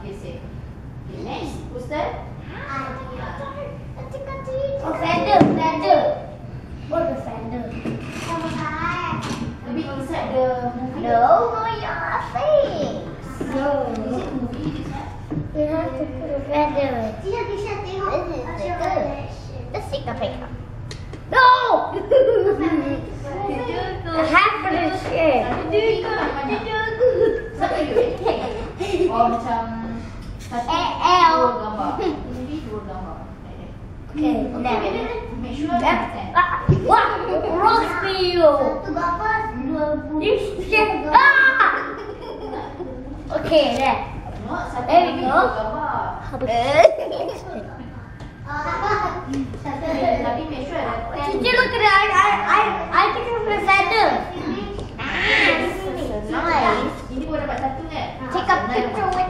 Okay, same. Okay, next. Ustaz? Feather, feather. What the feather? Maybe inside the movie. No, no, your face. No. Is it movie this one? You have to put a feather. This is the good. Let's take a picture. No! I have for the shit. Movie kan banyak. Satu you Oh, macam Satu, A L. Dua gambar. Ini dua gambar. Okay, okay. okay. okay. Make sure that. Wah, Okay, there. Satu Okay, dua Okay, Ah. Okay, there. Okay, there. Okay, there. Okay, there. Okay, there. Okay, there. Okay, there. Okay, there. Okay, there. i there. Okay, there. Okay, there. Okay, there. Okay, there. Okay, there. Okay, there. Okay, there. Okay, there.